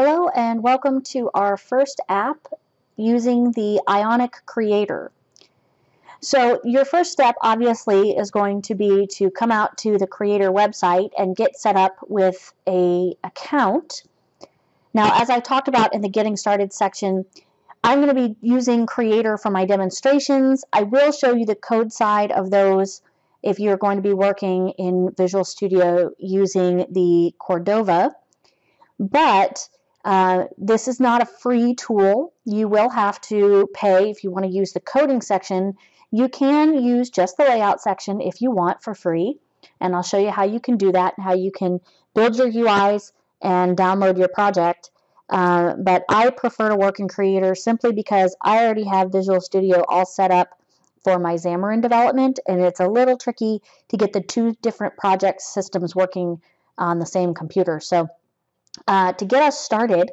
Hello and welcome to our first app using the Ionic Creator. So your first step obviously is going to be to come out to the Creator website and get set up with a account. Now as I talked about in the Getting Started section, I'm going to be using Creator for my demonstrations. I will show you the code side of those if you're going to be working in Visual Studio using the Cordova. But uh, this is not a free tool. You will have to pay if you want to use the coding section. You can use just the layout section if you want for free. And I'll show you how you can do that and how you can build your UIs and download your project. Uh, but I prefer to work in Creator simply because I already have Visual Studio all set up for my Xamarin development, and it's a little tricky to get the two different project systems working on the same computer. So uh, to get us started,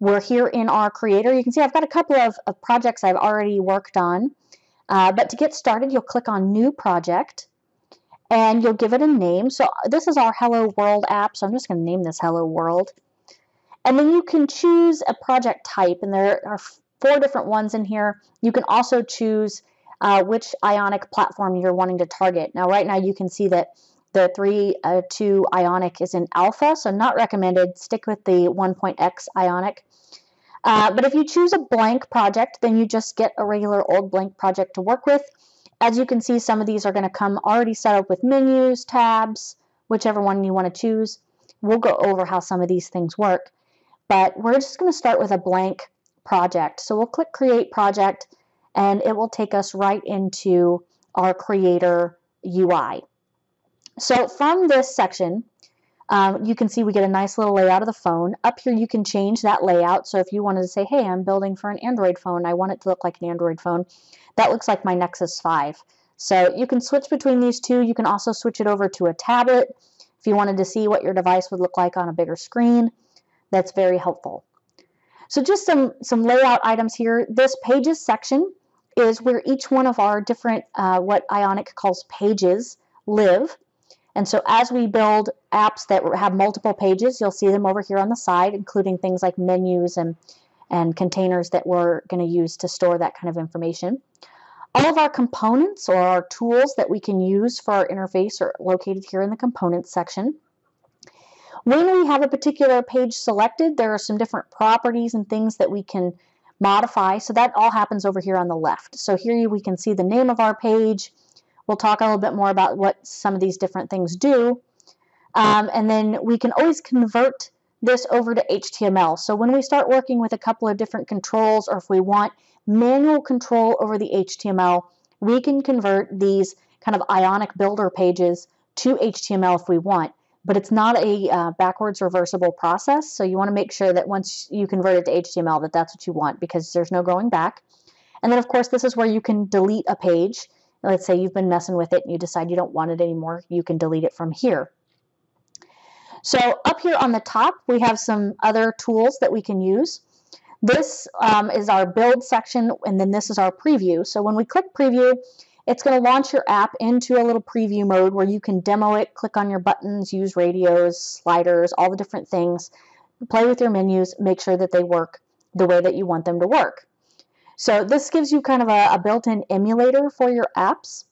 we're here in our creator. You can see I've got a couple of, of projects I've already worked on. Uh, but to get started, you'll click on New Project and you'll give it a name. So this is our Hello World app, so I'm just going to name this Hello World. And then you can choose a project type, and there are four different ones in here. You can also choose uh, which Ionic platform you're wanting to target. Now, right now you can see that the 3 uh, 2 Ionic is in alpha, so not recommended. Stick with the 1.x Ionic. Uh, but if you choose a blank project, then you just get a regular old blank project to work with. As you can see, some of these are going to come already set up with menus, tabs, whichever one you want to choose. We'll go over how some of these things work. But we're just going to start with a blank project. So we'll click Create Project, and it will take us right into our Creator UI. So from this section, um, you can see we get a nice little layout of the phone. Up here you can change that layout. So if you wanted to say, hey, I'm building for an Android phone, I want it to look like an Android phone, that looks like my Nexus 5. So you can switch between these two. You can also switch it over to a tablet if you wanted to see what your device would look like on a bigger screen. That's very helpful. So just some, some layout items here. This pages section is where each one of our different, uh, what Ionic calls pages, live. And so as we build apps that have multiple pages, you'll see them over here on the side, including things like menus and, and containers that we're going to use to store that kind of information. All of our components or our tools that we can use for our interface are located here in the components section. When we have a particular page selected, there are some different properties and things that we can modify. So that all happens over here on the left. So here we can see the name of our page, We'll talk a little bit more about what some of these different things do. Um, and then we can always convert this over to HTML. So when we start working with a couple of different controls or if we want manual control over the HTML, we can convert these kind of ionic builder pages to HTML if we want. But it's not a uh, backwards reversible process, so you want to make sure that once you convert it to HTML that that's what you want because there's no going back. And then of course this is where you can delete a page let's say you've been messing with it and you decide you don't want it anymore, you can delete it from here. So up here on the top, we have some other tools that we can use. This um, is our build section, and then this is our preview. So when we click preview, it's going to launch your app into a little preview mode where you can demo it, click on your buttons, use radios, sliders, all the different things, play with your menus, make sure that they work the way that you want them to work. So this gives you kind of a, a built-in emulator for your apps,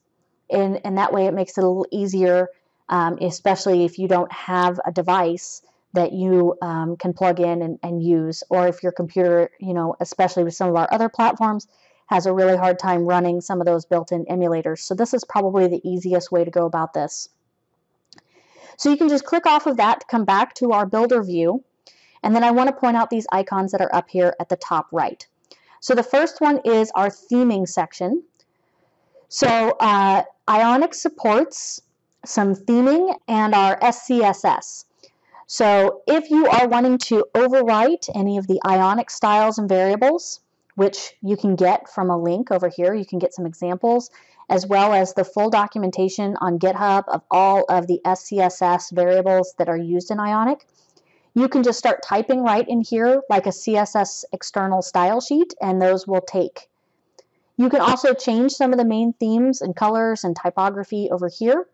and, and that way it makes it a little easier, um, especially if you don't have a device that you um, can plug in and, and use, or if your computer, you know, especially with some of our other platforms, has a really hard time running some of those built-in emulators. So this is probably the easiest way to go about this. So you can just click off of that to come back to our builder view. And then I want to point out these icons that are up here at the top right. So the first one is our theming section. So uh, Ionic supports some theming and our SCSS. So if you are wanting to overwrite any of the Ionic styles and variables, which you can get from a link over here, you can get some examples, as well as the full documentation on GitHub of all of the SCSS variables that are used in Ionic. You can just start typing right in here like a CSS external style sheet and those will take. You can also change some of the main themes and colors and typography over here.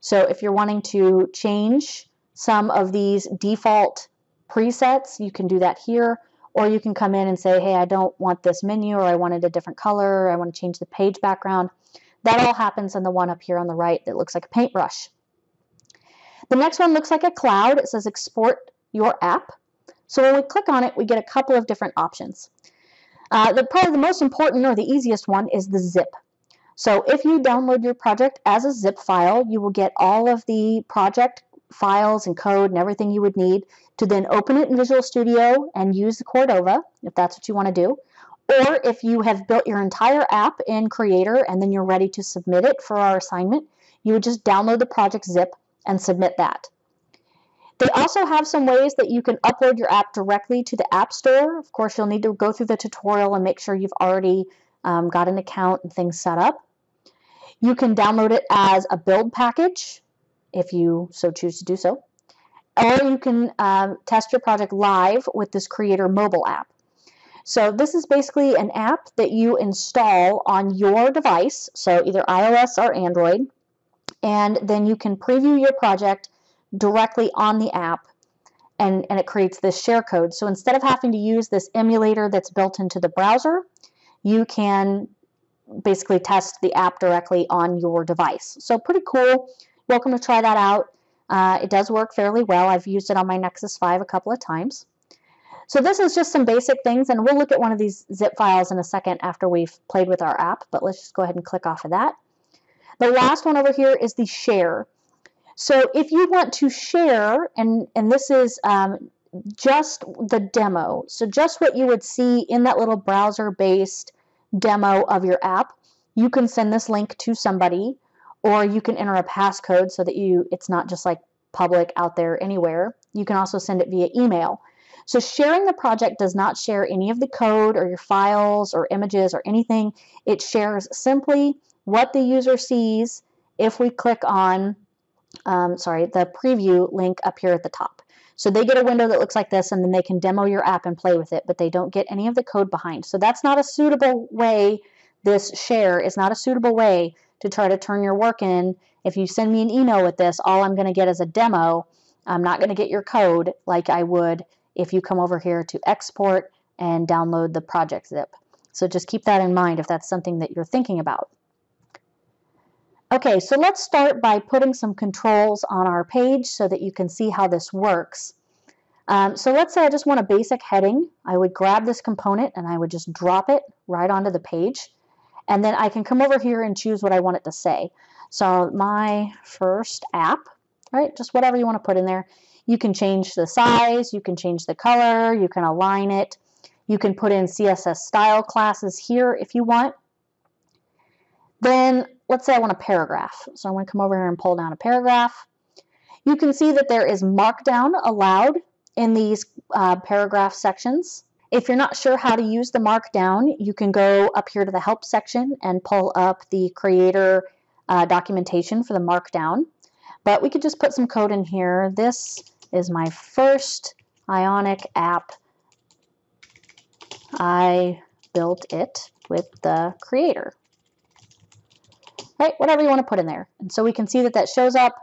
So if you're wanting to change some of these default presets, you can do that here, or you can come in and say, hey, I don't want this menu, or I wanted a different color, or I want to change the page background. That all happens in the one up here on the right that looks like a paintbrush. The next one looks like a cloud. It says export your app. So when we click on it, we get a couple of different options. Uh, the, probably the most important or the easiest one is the zip. So if you download your project as a zip file, you will get all of the project files and code and everything you would need to then open it in Visual Studio and use the Cordova, if that's what you want to do. Or if you have built your entire app in Creator and then you're ready to submit it for our assignment, you would just download the project zip and submit that. They also have some ways that you can upload your app directly to the App Store. Of course, you'll need to go through the tutorial and make sure you've already um, got an account and things set up. You can download it as a build package if you so choose to do so. Or you can um, test your project live with this Creator mobile app. So this is basically an app that you install on your device, so either iOS or Android, and then you can preview your project directly on the app and, and it creates this share code. So instead of having to use this emulator that's built into the browser, you can basically test the app directly on your device. So pretty cool. Welcome to try that out. Uh, it does work fairly well. I've used it on my Nexus 5 a couple of times. So this is just some basic things, and we'll look at one of these zip files in a second after we've played with our app, but let's just go ahead and click off of that. The last one over here is the share. So if you want to share, and, and this is um, just the demo, so just what you would see in that little browser-based demo of your app, you can send this link to somebody, or you can enter a passcode so that you it's not just like public out there anywhere. You can also send it via email. So sharing the project does not share any of the code or your files or images or anything. It shares simply what the user sees if we click on, um, sorry, the preview link up here at the top. So they get a window that looks like this and then they can demo your app and play with it, but they don't get any of the code behind. So that's not a suitable way, this share is not a suitable way to try to turn your work in. If you send me an email with this, all I'm going to get is a demo. I'm not going to get your code like I would if you come over here to export and download the project zip. So just keep that in mind if that's something that you're thinking about. Okay, so let's start by putting some controls on our page so that you can see how this works. Um, so let's say I just want a basic heading. I would grab this component and I would just drop it right onto the page. And then I can come over here and choose what I want it to say. So my first app, right, just whatever you want to put in there. You can change the size, you can change the color, you can align it. You can put in CSS style classes here if you want. Then let's say I want a paragraph. So I'm going to come over here and pull down a paragraph. You can see that there is markdown allowed in these uh, paragraph sections. If you're not sure how to use the markdown, you can go up here to the help section and pull up the creator uh, documentation for the markdown. But we could just put some code in here. This is my first Ionic app. I built it with the creator right? Whatever you want to put in there. And so we can see that that shows up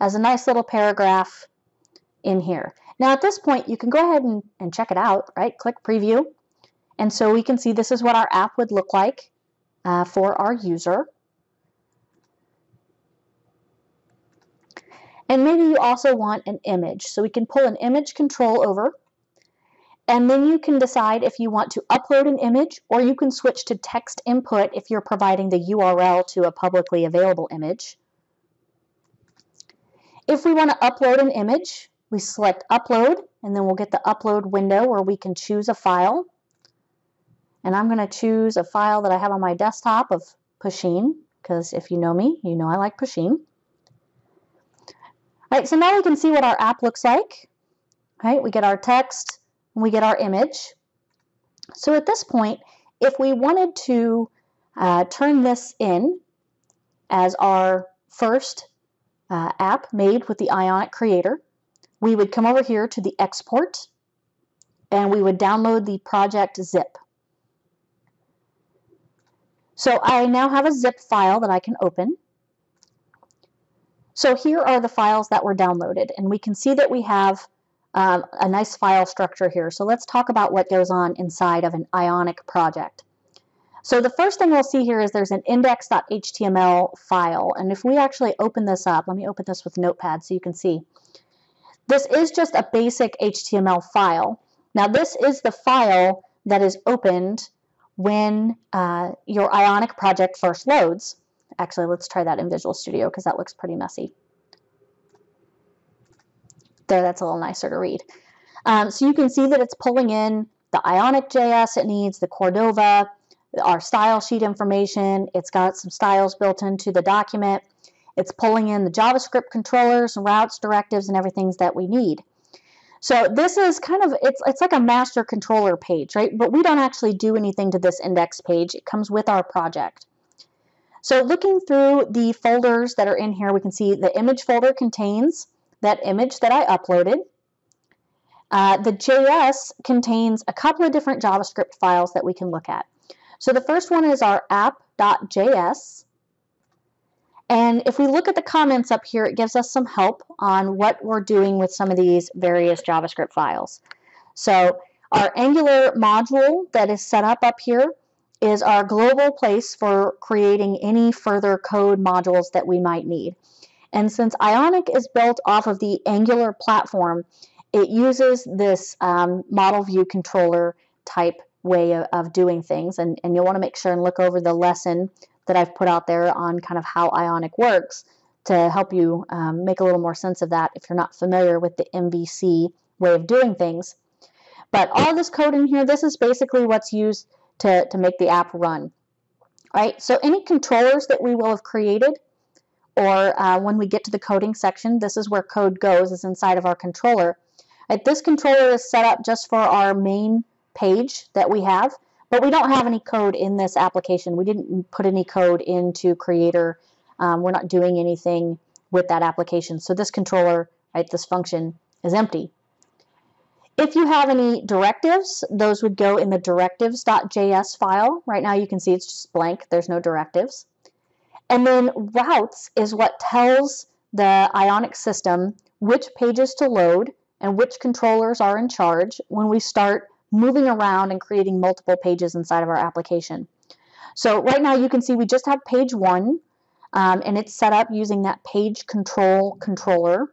as a nice little paragraph in here. Now at this point, you can go ahead and, and check it out, right? Click preview. And so we can see this is what our app would look like uh, for our user. And maybe you also want an image. So we can pull an image control over and then you can decide if you want to upload an image or you can switch to text input if you're providing the URL to a publicly available image. If we want to upload an image, we select upload and then we'll get the upload window where we can choose a file. And I'm going to choose a file that I have on my desktop of Pusheen because if you know me, you know I like Pusheen. All right, so now we can see what our app looks like. All right, we get our text, we get our image. So at this point, if we wanted to uh, turn this in as our first uh, app made with the Ionic Creator, we would come over here to the export and we would download the project zip. So I now have a zip file that I can open. So here are the files that were downloaded and we can see that we have um, a nice file structure here. So let's talk about what goes on inside of an Ionic project. So the first thing we'll see here is there's an index.html file. And if we actually open this up, let me open this with Notepad so you can see. This is just a basic HTML file. Now this is the file that is opened when uh, your Ionic project first loads. Actually, let's try that in Visual Studio because that looks pretty messy. There, that's a little nicer to read. Um, so you can see that it's pulling in the Ionic JS it needs, the Cordova, our style sheet information. It's got some styles built into the document. It's pulling in the JavaScript controllers, routes, directives, and everything that we need. So this is kind of, it's, it's like a master controller page, right? But we don't actually do anything to this index page. It comes with our project. So looking through the folders that are in here, we can see the image folder contains that image that I uploaded. Uh, the JS contains a couple of different JavaScript files that we can look at. So the first one is our app.js. And if we look at the comments up here, it gives us some help on what we're doing with some of these various JavaScript files. So our Angular module that is set up up here is our global place for creating any further code modules that we might need. And since Ionic is built off of the Angular platform, it uses this um, model view controller type way of, of doing things. And, and you'll want to make sure and look over the lesson that I've put out there on kind of how Ionic works to help you um, make a little more sense of that if you're not familiar with the MVC way of doing things. But all this code in here, this is basically what's used to, to make the app run. All right, so any controllers that we will have created, or uh, when we get to the coding section, this is where code goes, is inside of our controller. Right, this controller is set up just for our main page that we have, but we don't have any code in this application. We didn't put any code into Creator. Um, we're not doing anything with that application. So this controller, right, this function is empty. If you have any directives, those would go in the directives.js file. Right now you can see it's just blank. There's no directives. And then routes is what tells the Ionic system which pages to load and which controllers are in charge when we start moving around and creating multiple pages inside of our application. So right now you can see we just have page one um, and it's set up using that page control controller.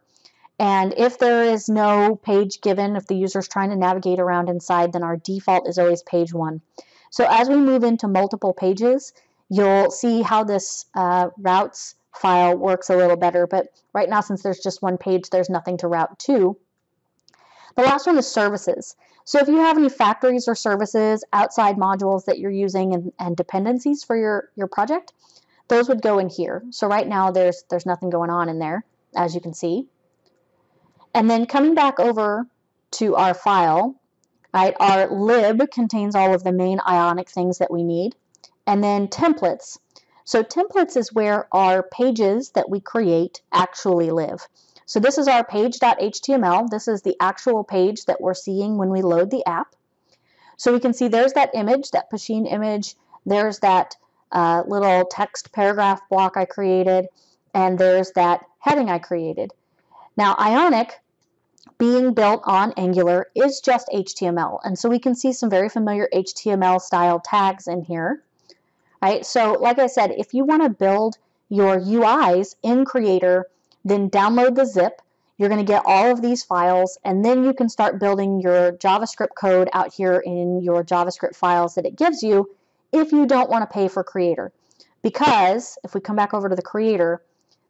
And if there is no page given, if the user is trying to navigate around inside, then our default is always page one. So as we move into multiple pages, you'll see how this uh, routes file works a little better. But right now, since there's just one page, there's nothing to route to. The last one is services. So if you have any factories or services, outside modules that you're using and, and dependencies for your, your project, those would go in here. So right now there's, there's nothing going on in there, as you can see. And then coming back over to our file, right, our lib contains all of the main ionic things that we need. And then templates. So templates is where our pages that we create actually live. So this is our page.html. This is the actual page that we're seeing when we load the app. So we can see there's that image, that Pusheen image. There's that uh, little text paragraph block I created. And there's that heading I created. Now Ionic, being built on Angular, is just HTML. And so we can see some very familiar HTML style tags in here. Right? So like I said, if you want to build your UIs in Creator then download the zip. You're going to get all of these files, and then you can start building your JavaScript code out here in your JavaScript files that it gives you if you don't want to pay for Creator. Because if we come back over to the Creator,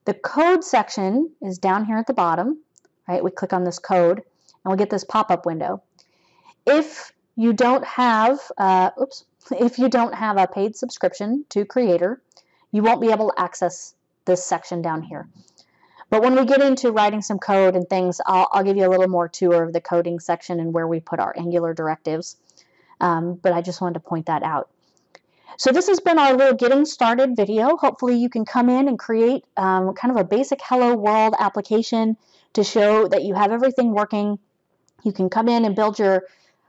the code section is down here at the bottom. Right? We click on this code, and we get this pop-up window. If you don't have, uh, oops, if you don't have a paid subscription to Creator, you won't be able to access this section down here. But when we get into writing some code and things, I'll, I'll give you a little more tour of the coding section and where we put our Angular directives. Um, but I just wanted to point that out. So this has been our little getting started video. Hopefully you can come in and create um, kind of a basic Hello World application to show that you have everything working. You can come in and build your,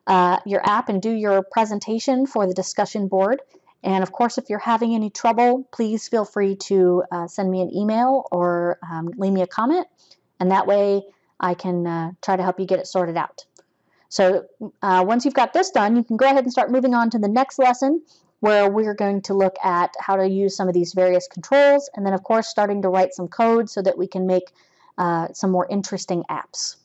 uh, your app and do your presentation for the discussion board. And of course, if you're having any trouble, please feel free to uh, send me an email or um, leave me a comment. And that way I can uh, try to help you get it sorted out. So uh, once you've got this done, you can go ahead and start moving on to the next lesson where we're going to look at how to use some of these various controls and then of course starting to write some code so that we can make uh, some more interesting apps.